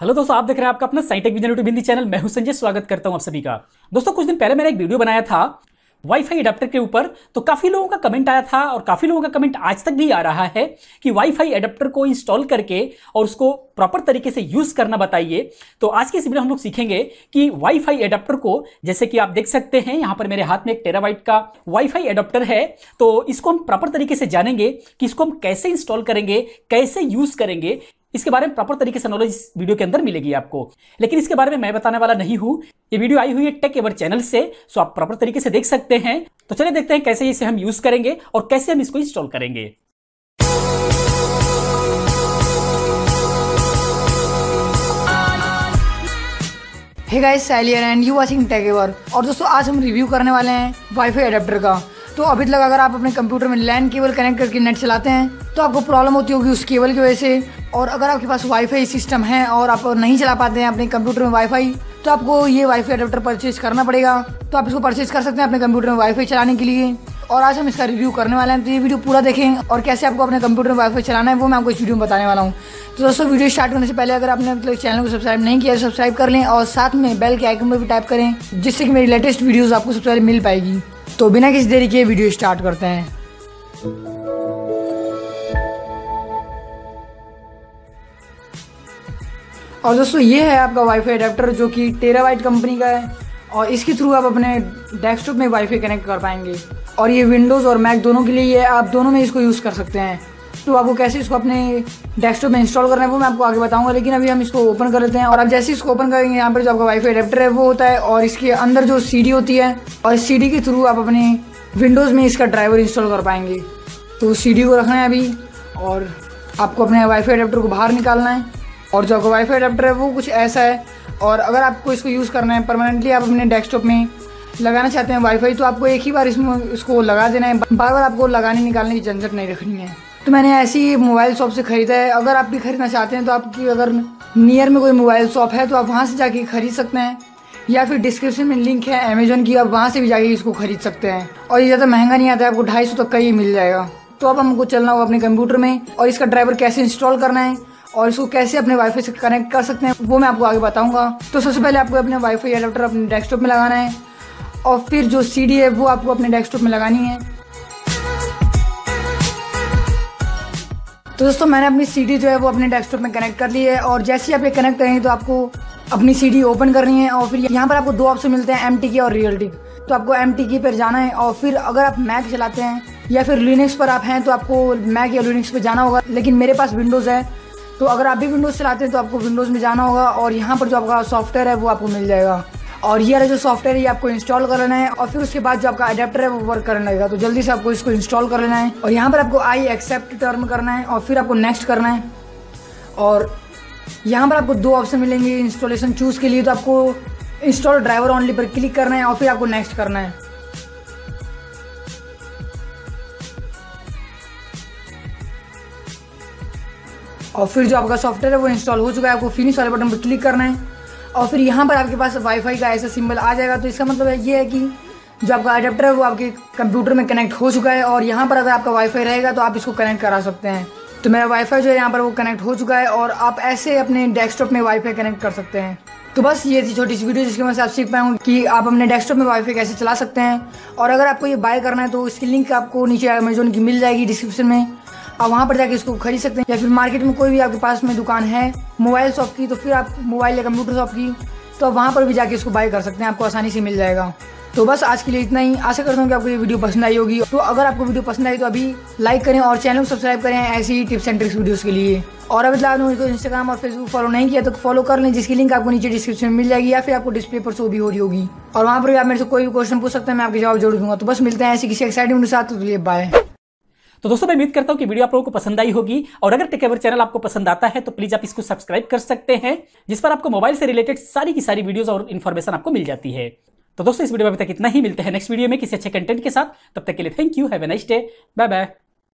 Hello दोस्तों, आप देख रहे हैं आपका अपना SciTech vision YouTube Hindi channel. मैं हूँ संजय, स्वागत करता हूँ आप सभी का। दोस्तों, कुछ दिन पहले मैंने एक वीडियो बनाया था वाईफाई अडेप्टर के ऊपर। तो काफ़ी लोगों का कमेंट आया था और काफ़ी लोगों का कमेंट आज तक भी आ रहा है कि वाईफाई अडेप्टर को इंस्टॉल करके और उसको प्रॉपर तरीके से यूज़ करना बताइए। तो आज के इस वीडियो हम लोग सीखेंगे कि वाईफाई अडेप्टर को, जैसे कि आप देख सकते हैं, यहाँ पर मेरे हाथ में एक टेराबाइट का वाईफाई अडेप्टर है। तो इसको हम प्रॉपर तरीके से जानेंगे कि इसको हम कैसे इंस्टॉल करेंगे, कैसे यूज़ करेंगे। इसके बारे में प्रॉपर तरीके से नॉलेज वीडियो के अंदर मिलेगी आपको। लेकिन इसके बारे में मैं बताने वाला नहीं हूँ। ये वीडियो आई हुई है टेक एवर चैनल से सो आप प्रॉपर तरीके से देख सकते हैं। तो चलिए देखते हैं कैसे इसे हम यूज़ करेंगे और कैसे हम इसको इंस्टॉल करेंगे। Hey guys सैलियर and you watching tech ever और दोस्तों, आज हम रिव्यू करने वाले हैं वाईफाई अडेप्टर का। तो अभी तक अगर आप अपने कंप्यूटर में लैंड केबल कनेक्ट करके नेट चलाते हैं तो आपको प्रॉब्लम होती होगी उस केबल की वजह से। और अगर आपके पास वाईफाई सिस्टम है और आप नहीं चला पाते हैं अपने कंप्यूटर में वाईफाई तो आपको ये वाईफाई अडेप्टर परचेज करना पड़ेगा। तो आप इसको परचेज कर सकते हैं अपने कंप्यूटर में वाईफाई चलाने के लिए। और आज हम इसका रिव्यू करने वाले हैं तो ये वीडियो पूरा देखें और कैसे आपको अपने कंप्यूटर में वाईफाई चलाना है, वो मैं आपको इस वीडियो में बताने वाला हूँ। तो दोस्तों वीडियो स्टार्ट करने से पहले अगर आपने मतलब चैनल को सब्सक्राइब नहीं किया तो सब्सक्राइब कर लें और साथ में बेल के आइकन पर भी टाइप करें, जिससे कि मेरी लेटेस्ट वीडियोज़ आपको सबसे पहले मिल पाएगी। तो बिना किसी देरी के वीडियो स्टार्ट करते हैं। और दोस्तों, ये है आपका वाईफाई अडेप्टर जो कि टेरा वाइट कंपनी का है और इसके थ्रू आप अपने डेस्कटॉप में वाईफाई कनेक्ट कर पाएँगे। और ये विंडोज़ और मैक दोनों के लिए है आप दोनों में इसको यूज़ कर सकते हैं। तो आपको कैसे इसको अपने डेस्कटॉप में इंस्टॉल करना है वो मैं आपको आगे बताऊँगा, लेकिन अभी हम इसको ओपन कर लेते हैं। और आप जैसे इसको ओपन करेंगे, यहाँ पर जो आपका वाईफाई अडेप्टर है वो होता है, और इसके अंदर जो सीडी होती है, और इस सीडी के थ्रू आप अपने विंडोज़ में इसका ड्राइवर इंस्टॉल कर पाएँगे। तो सी को रखना है अभी, और आपको अपने वाईफाई अडेप्टर को बाहर निकालना है, और जो आपका वाईफाई अडेप्टर है वो कुछ ऐसा है। और अगर आपको इसको यूज़ करना है परमानेंटली आप अपने डेस्कटॉप में लगाना चाहते हैं वाईफाई तो आपको एक ही बार इसमें इसको लगा देना है। बार बार आपको लगाने, निकालने की झंझट नहीं रखनी है। तो मैंने ऐसी मोबाइल शॉप से ख़रीदा है। अगर आप भी खरीदना चाहते हैं तो आपकी अगर नियर में कोई मोबाइल शॉप है तो आप वहाँ से जाके खरीद सकते हैं। या फिर डिस्क्रिप्शन में लिंक है अमेजोन की, आप वहाँ से भी जाके इसको खरीद सकते हैं। और ये ज़्यादा महँगा नहीं आता है, आपको ढाई सौ तक का ही मिल जाएगा। तो अब हमको चलना होगा अपने कंप्यूटर में और इसका ड्राइवर कैसे इंस्टॉल करना है और इसको कैसे अपने वाईफाई से कनेक्ट कर सकते हैं, वो मैं आपको आगे बताऊँगा। तो सबसे पहले आपको अपने वाईफाई एडाप्टर अपने डेस्कटॉप में लगाना है और फिर जो सीडी है, वो आपको अपने डेस्कटॉप में लगानी है। तो दोस्तों, मैंने अपनी सीडी जो है वो अपने डेस्कटॉप में कनेक्ट कर ली है और जैसे ही आप ये कनेक्ट करेंगे तो आपको अपनी सीडी ओपन करनी है और फिर यहाँ पर आपको दो ऑप्शन मिलते हैं एम की और रियल टी तो आपको एम की पर जाना है और फिर अगर आप मैक चलाते हैं या फिर लिनक्स पर आप हैं तो आपको मैक या लिनक्स पर जाना होगा, लेकिन मेरे पास विंडोज़ है। तो अगर आप भी विंडोज़ चलाते हैं तो आपको विंडोज़ में जाना होगा और यहाँ पर जो आपका सॉफ्टवेयर है वो आपको मिल जाएगा। और ये जो सॉफ्टवेयर ये आपको इंस्टॉल कर लेना है और फिर उसके बाद जो आपका अडेप्टर है, वो वर्क करने लगेगा। तो जल्दी से आपको इसको इंस्टॉल कर लेना है और यहाँ पर आपको आई एक्सेप्ट टर्म करना है और फिर आपको नेक्स्ट करना है। और यहाँ पर आपको दो ऑप्शन मिलेंगे इंस्टॉलेशन चूज़ के लिए। तो आपको इंस्टॉल ड्राइवर ऑनली पर क्लिक करना है और फिर आपको नेक्स्ट करना है। और फिर जो आपका सॉफ्टवेयर है, वो इंस्टॉल हो चुका है। आपको फिनिश वाले बटन पर क्लिक करना है। और फिर यहाँ पर आपके पास वाईफाई का ऐसा सिंबल आ जाएगा। तो इसका मतलब ये है कि जो आपका अडेप्टर है, वो आपके कंप्यूटर में कनेक्ट हो चुका है और यहाँ पर अगर आपका वाईफाई रहेगा तो आप इसको कनेक्ट करा सकते हैं। तो मेरा वाईफाई जो है, यहाँ पर वो कनेक्ट हो चुका है और आप ऐसे अपने डेस्कटॉप में वाईफाई कनेक्ट कर सकते हैं। तो बस ये थी छोटी सी वीडियो जिसकी से आप सीख पाऊँ कि आप अपने डेस्कटॉप में वाईफाई कैसे चला सकते हैं। और अगर आपको ये बाय करना है तो इसकी लिंक आपको नीचे अमेजोन की मिल जाएगी डिस्क्रिप्शन में। आप वहाँ पर जाके इसको खरीद सकते हैं या फिर मार्केट में कोई भी आपके पास में दुकान है, मोबाइल शॉप की तो फिर आप मोबाइल या कंप्यूटर शॉप की तो आप वहाँ पर भी जाके इसको बाय कर सकते हैं, आपको आसानी से मिल जाएगा। तो बस आज के लिए इतना ही। आशा करता हूँ कि आपको ये वीडियो पसंद आई होगी। तो अगर आपको वीडियो पसंद आई तो अभी लाइक करें और चैनल को सब्सक्राइब करें ऐसी ही टिप्स एंड ट्रिक्स वीडियोस के लिए। और अभी मुझे इंस्टाग्राम और फेसबुक फॉलो नहीं किया तो फॉलो कर लें, जिसकी लिंक आपको नीचे डिस्क्रिप्शन में मिल जाएगी या फिर आपको डिस्प्ले पर शो भी हो रही होगी। और वहाँ पर भी आप मेरे से कोई भी क्वेश्चन पूछ सकते हैं, मैं आपके जवाब जोड़ दूँगा। तो बस मिलते हैं ऐसी किसी एक्साइटिंग के साथ तो बाय तो दोस्तों, मैं उम्मीद करता हूँ कि वीडियो आप लोगों को पसंद आई होगी। और अगर टेकेवर चैनल आपको पसंद आता है तो प्लीज़ आप इसको सब्सक्राइब कर सकते हैं, जिस पर आपको मोबाइल से रिलेटेड सारी की सारी वीडियोस और इन्फॉर्मेशन आपको मिल जाती है। तो दोस्तों, इस वीडियो में अभी तक इतना ही। मिलते हैं नेक्स्ट वीडियो में किसी अच्छे कंटेंट के साथ। तब तक के लिए thank you have a nice day bye bye